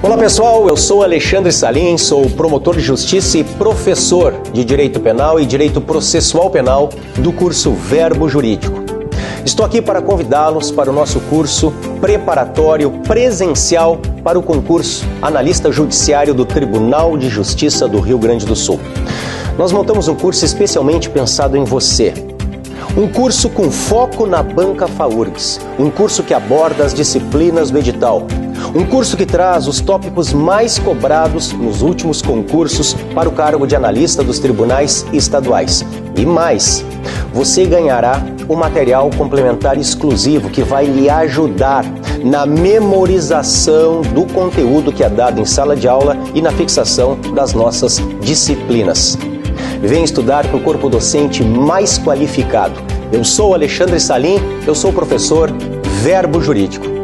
Olá pessoal, eu sou Alexandre Salim, sou promotor de justiça e professor de Direito Penal e Direito Processual Penal do curso Verbo Jurídico. Estou aqui para convidá-los para o nosso curso preparatório presencial para o concurso Analista Judiciário do Tribunal de Justiça do Rio Grande do Sul. Nós montamos um curso especialmente pensado em você um curso com foco na banca FAURGS, um curso que aborda as disciplinas do edital, um curso que traz os tópicos mais cobrados nos últimos concursos para o cargo de analista dos tribunais estaduais. E mais, você ganhará o um material complementar exclusivo que vai lhe ajudar na memorização do conteúdo que é dado em sala de aula e na fixação das nossas disciplinas. Vem estudar para o corpo docente mais qualificado. Eu sou Alexandre Salim, eu sou professor Verbo Jurídico.